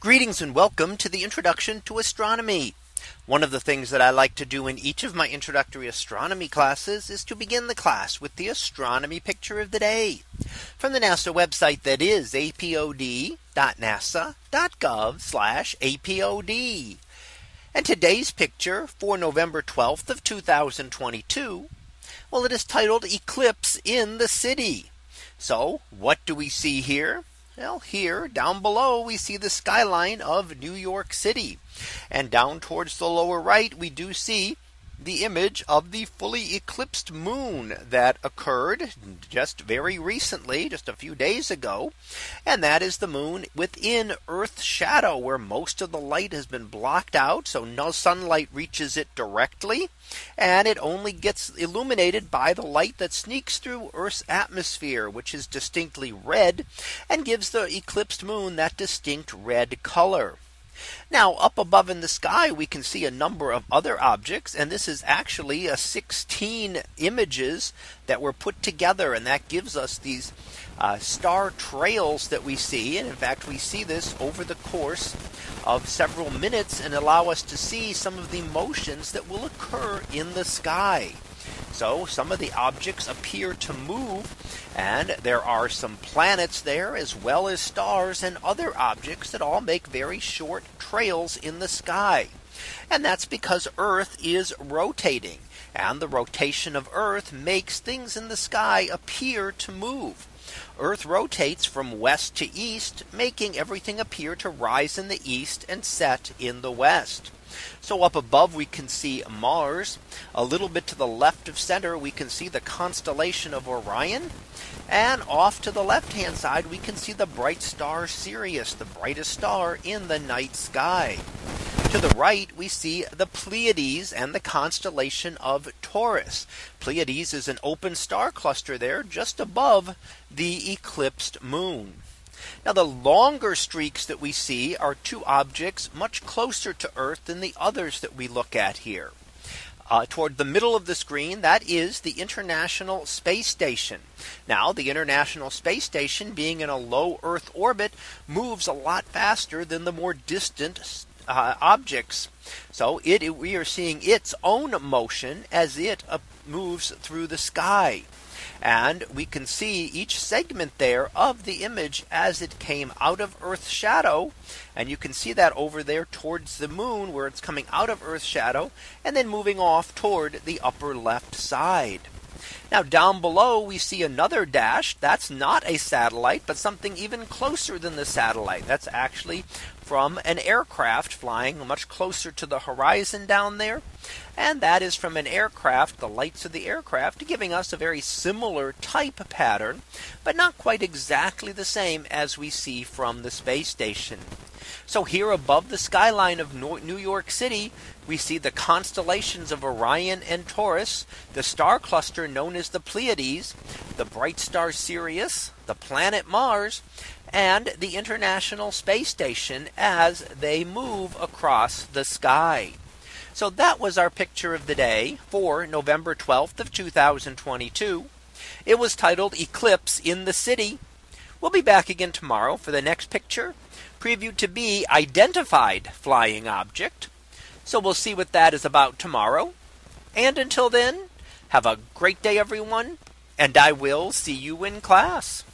Greetings and welcome to the introduction to astronomy. One of the things that I like to do in each of my introductory astronomy classes is to begin the class with the astronomy picture of the day from the NASA website that is apod.nasa.gov apod. And today's picture for November 12th of 2022. Well, it is titled Eclipse in the City. So what do we see here? Well, here down below, we see the skyline of New York City. And down towards the lower right, we do see the image of the fully eclipsed moon that occurred just very recently just a few days ago and that is the moon within Earth's shadow where most of the light has been blocked out so no sunlight reaches it directly and it only gets illuminated by the light that sneaks through Earth's atmosphere which is distinctly red and gives the eclipsed moon that distinct red color. Now up above in the sky, we can see a number of other objects. And this is actually a 16 images that were put together. And that gives us these uh, star trails that we see. And in fact, we see this over the course of several minutes and allow us to see some of the motions that will occur in the sky. So some of the objects appear to move and there are some planets there as well as stars and other objects that all make very short trails in the sky. And that's because Earth is rotating and the rotation of Earth makes things in the sky appear to move. Earth rotates from west to east, making everything appear to rise in the east and set in the west. So up above we can see Mars a little bit to the left of center we can see the constellation of Orion and off to the left hand side we can see the bright star Sirius the brightest star in the night sky. To the right, we see the Pleiades and the constellation of Taurus. Pleiades is an open star cluster there just above the eclipsed moon. Now the longer streaks that we see are two objects much closer to Earth than the others that we look at here. Uh, toward the middle of the screen that is the International Space Station. Now the International Space Station being in a low Earth orbit moves a lot faster than the more distant uh, objects. So it, it, we are seeing its own motion as it uh, moves through the sky. And we can see each segment there of the image as it came out of Earth's shadow. And you can see that over there towards the moon where it's coming out of Earth's shadow and then moving off toward the upper left side. Now down below we see another dash that's not a satellite but something even closer than the satellite that's actually from an aircraft flying much closer to the horizon down there. And that is from an aircraft, the lights of the aircraft giving us a very similar type pattern, but not quite exactly the same as we see from the space station. So here above the skyline of New York City, we see the constellations of Orion and Taurus, the star cluster known as the Pleiades, the bright star Sirius, the planet Mars, and the International Space Station as they move across the sky. So that was our picture of the day for November 12th of 2022. It was titled Eclipse in the City. We'll be back again tomorrow for the next picture previewed to be identified flying object. So we'll see what that is about tomorrow. And until then, have a great day, everyone. And I will see you in class.